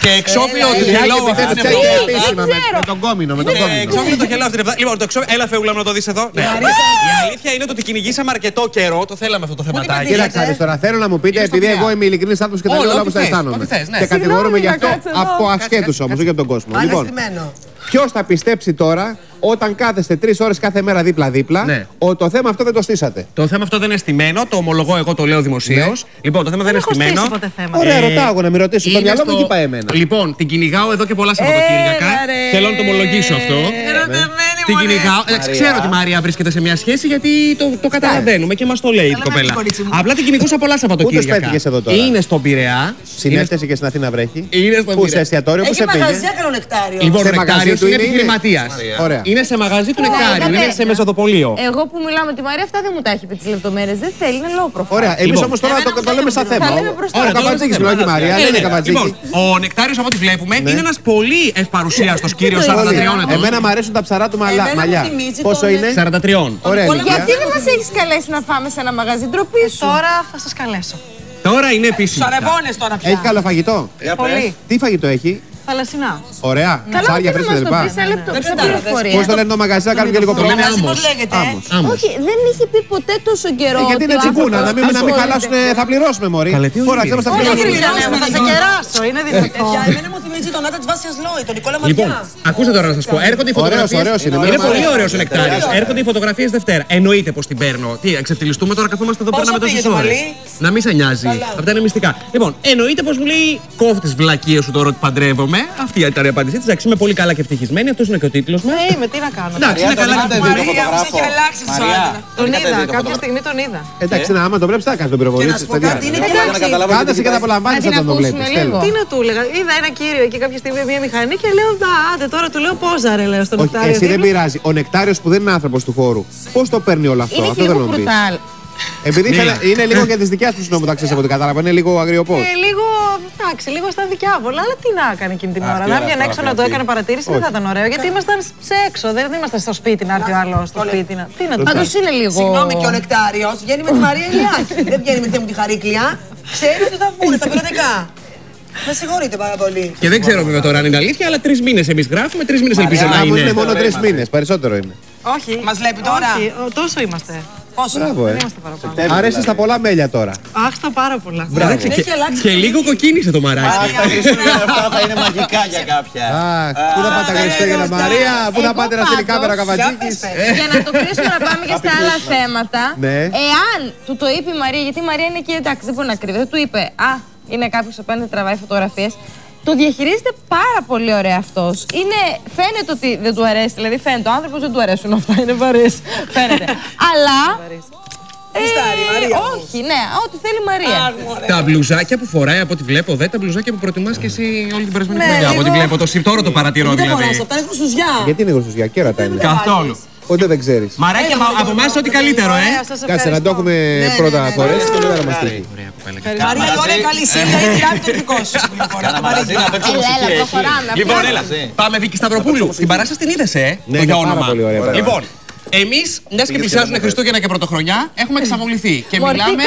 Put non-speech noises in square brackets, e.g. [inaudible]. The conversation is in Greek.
Και εξώφυλλο του Ηλιάκη, Hello αυτή επιθέτω την τσέκι εβδομάδα. επίσημα με- με τον κόμινο, με τον Ε, κόμινο. Εξώφυλλο το Hello αυτή την εβδομάδα. Λοιπόν, το εξώφυλλο. Έλα, φεύγουλα να το δει εδώ. Ναι. Η αλήθεια είναι ότι κυνηγήσαμε αρκετό καιρό. Το θέλαμε αυτό το θεματάκι. Κοίταξε να δεις τώρα, θέλω να μου πείτε, Είναι στο επειδή πειρά. εγώ είμαι ειλικρινή άνθρωπο και τα Όλο, λέω όλα ό,τι όπω τα θες, αισθάνομαι. ό,τι θες, ναι. Και κατηγορούμε γι' αυτό Συγγνώμη, να από κάτσω ασχέτου όμω, όχι από τον κόσμο. Λοιπόν, Αναστημένο. Ποιος θα πιστέψει τώρα όταν κάθεστε τρεις ώρες κάθε μέρα δίπλα-δίπλα Ναι. ότι το θέμα αυτό δεν το στήσατε; Το θέμα αυτό δεν είναι στημένο, το ομολογώ εγώ, το λέω δημοσίως. Ναι. Λοιπόν, το θέμα δεν είναι έχω στημένο. στήσει ποτέ θέμα. Ωραία, Ε, ρωτάω εγώ να με ρωτήσω. Το είναι μυαλό μου στο- εκεί πάει εμένα. Λοιπόν, την κυνηγάω εδώ και πολλά Σαββατοκύριακα. Έλα, ρε. Θέλω να το ομολογήσω αυτό. Ερωτευμένη Την μωρέ. κυνηγάω. Εντάξει, ξέρω ότι η Μαρία βρίσκεται σε μια σχέση γιατί το, το καταλαβαίνουμε και μας το λέει η Καλά, κοπέλα. κορίτσι μου. Απλά την κυνηγούσα πολλά Σαββατοκύριακα. πέτυχες εδώ τώρα; Είναι στον Πειραιά. Συνέφτεση και στην Αθήνα βρέχει; Είναι στο Πού σε Πειραιά. εστιατόριο, πού Έχει σε πήγε; μαγαζιά καλό νεκτάριο. Λοιπόν, ο Σε μαγαζί Νεκτάριος του είναι είναι, είναι. επιχειρηματίας. Ωραία. Είναι σε μαγαζί του Νεκτάριου, ναι, είναι ναι. σε μεσοδοπολείο. Εγώ που μιλάω με τη Μαρία, αυτά δεν μου τα έχει πει τις λεπτομέρειες. Δεν θέλει, είναι low profile. Ωραία, εμείς Λοιπόν. όμως τώρα Εμένα το, μου το λέμε σαν φαίνεται θέμα. Θα λέμε προς τα Ο Ωραία, τώρα Καβατζίκης, το όχι η θέμα. Μαρία, Ε, δεν είναι ναι. Καβατζίκη. Λοιπόν, ο Νεκτάριος από ό,τι βλέπουμε Ναι. είναι ένας πολύ ευπαρουσίαστο κύριος το 43 ετών. Εμένα μου αρέσουν τα ψαρά του μαλα- Εμένα μου μαλλιά. θυμίζει Πόσο τον- είναι; 43. Ωραία, Όλα ηλικία. Γιατί δεν μας έχεις καλέσει να πάμε σε ένα μαγαζί, ντροπή σου; Τώρα θα σας καλέσω. Τώρα είναι επίσημο. Σαρεβόνες τώρα πια. Έχει καλό φαγητό; Πολύ. Τι φαγητό έχει, Θαλασσινά. ωραία. Καλά, Ψάρια όχι να φρέσκα μας το λοιπά. πεις σε λεπτό. Δεν σε κατάλαβες. πληροφορία. Πώς το λένε το μαγαζί, να κάνουμε και λίγο Το λένε πρόβλημα. Μαγαζί άμμος. πώς λέγεται. ε; Άμμος. Άμμος. Όχι, δεν είχε πει ποτέ τόσο καιρό. Ε, Γιατί ότι είναι ο τσιγκούνα, άνθρωπος να μην, να μην ασχολείται. χαλάσουν, θα πληρώσουμε μωρή. Καλέ, τι Φώναξε ονειρεύει. μας, θα Όχι, πληρώσουμε. όχι, όχι. Θα σε κεράσω, είναι δυνατό. Παιδιά, εμένα μου θυμίζει τον Άτα της Βάσιας Λόι, τον Νικόλα Λοιπόν, Ματιά. ακούστε τώρα να σας πω. Έρχονται οι Ωραίος, φωτογραφίες. ωραίος είναι, Είναι εμένα μου πολύ αρέσει. ωραίος ο Νεκτάριος. Έρχονται οι φωτογραφίες Δευτέρα. Εννοείται πως την παίρνω. Τι, εξευτελιστούμε τώρα, καθόμαστε εδώ Πόσο πέρα με τόσες πήγε το ώρες. μαλλί; Να μην σε νοιάζει. Καλά. Αυτά είναι μυστικά. Λοιπόν, εννοείται πως μου λέει κόφτη βλακίες σου τώρα ότι παντρεύομαι. Αυτή ήταν η απάντησή τη. Εντάξει, είμαι πολύ καλά και ευτυχισμένη. Αυτός είναι και ο τίτλος μας. Ναι, είμαι, τι να κάνω. Εντάξει, είναι καλά και Μαρία, μου έχει αλλάξει στο άντρα. Τον είδα, κάποια στιγμή τον είδα. Εντάξει, να άμα το βλέπεις, θα κάνει τον Και να πυροβολή σου πω κάτι, είναι και αλλάξει. Κάθεσαι και τα απολαμβάνει Να την όταν το βλέπεις. ακούσουμε λίγο. Τι να του έλεγα. Είδα ένα κύριο εκεί κάποια στιγμή με μια μηχανή και λέω «Α, άντε τώρα του λέω πόζα ρε λέω στον Όχι, Οκτάριο. εσύ δεν πειράζει. Ο Νεκτάριος που δεν είναι άνθρωπος του χώρου, πώς το παίρνει όλο αυτό, Είναι και αυτό λίγο θέλω να μου πεις. μπρουτάλ. Επειδή ήθελα- είναι λίγο και της δικιάς του νόμου, τα ξέρεις από ό,τι κατάλαβα. Είναι λίγο αγριοπός. Ε, λίγο, εντάξει, λίγο στα δικιά πολλά, αλλά τι να έκανε εκείνη την ώρα. Να βγαίνει έξω να το έκανε παρατήρηση δεν θα ήταν ωραίο. Γιατί ήμασταν σε έξω, δεν ήμασταν στο σπίτι να έρθει ο άλλος στο σπίτι. να- Τι να του Πάντως είναι λίγο. Συγγνώμη και ο Νεκτάριος βγαίνει με τη Μαρία Ηλιάκη. [laughs] Δεν βγαίνει με τη μου τη Χαρίκλια. Ξέρεις ότι θα βγουν στα πυροτικά. Με συγχωρείτε πάρα πολύ. Και δεν ξέρω βέβαια τώρα αν είναι αλήθεια, αλλά τρεις μήνες εμείς γράφουμε, τρεις μήνες ελπίζω να Α, μου είναι είναι. μόνο τρεις μήνες, περισσότερο είναι. Όχι. Μας βλέπει τώρα; Όχι, ο- τόσο είμαστε. Πόσο. Μπράβο, ε. Δεν είμαστε παραπάνω. Άρεσε στα πολλά μέλια τώρα. Αχ, στα πάρα πολλά. Εντάξει, Έχει και- αλλάξει Και πολύ. λίγο κοκκίνησε το μαράκι. Τα Χριστούγεννα αυτά θα είναι μαγικά για κάποια. Αχ, πού θα πάτε τα Χριστούγεννα, Χριστούγεννα. Μαρία, πού θα Εγώ πάτε να στείλει πάντως- κάμερα ο Για Καβατζίκης; πες, πες. Για να το κλείσουμε να πάμε και στα άλλα θέματα. Ναι. Εάν του το είπε η Μαρία, γιατί η Μαρία είναι εκεί, εντάξει, δεν μπορεί να κρύβει. Δεν του είπε, Α, είναι κάποιος που παίρνει, τραβάει φωτογραφίες. Το διαχειρίζεται πάρα πολύ ωραία αυτός. Φαίνεται ότι δεν του αρέσει. Δηλαδή, φαίνεται ο άνθρωπος δεν του αρέσουν αυτά. Είναι βαρύς. φαίνεται. [laughs] Αλλά. Ε, Γουστάρει, Μαρία μου. όχι, ναι, ό,τι θέλει η Μαρία. Τα μπλουζάκια που φοράει από ό,τι βλέπω, δε τα μπλουζάκια που προτιμάς και εσύ όλη την περασμένη Ναι, χρονιά. Από ό,τι λίγο. βλέπω, το σι- τώρα το παρατηρώ Δεν δηλαδή. φοράς αυτά, είναι χρυσουζιά. Γιατί είναι γροστοσιά, κέρατα είναι. Καθόλου. Ούτε δεν ξέρεις. Μαράκι, από- από εμάς ό,τι καλύτερο, ε. Ωραία, σας Κάτσε να το ευχαριστώ. έχουμε ναι, πρώτα ναι, φορές ναι, και ναι, μετά να ναι. μα τύχει. Ωραία κοπέλα. Μαρία, η ώρα είναι καλή σίλια, είναι τυράκι το δικό σου. Κάνα μαγαζί να παίξω Έλα, μουσική έλα, έχει. προχωράμε. Λοιπόν, απλά. έλα. Πάμε Βίκυ Σταυροπούλου. Την παράσταση την είδες, ε. Ναι, το είναι για πάρα όνομα. πολύ ωραία, πάρα Λοιπόν, εμείς, μιας και πλησιάζουν Χριστούγεννα και Πρωτοχρονιά, έχουμε εξαμολυθεί. Και Μορφή μιλάμε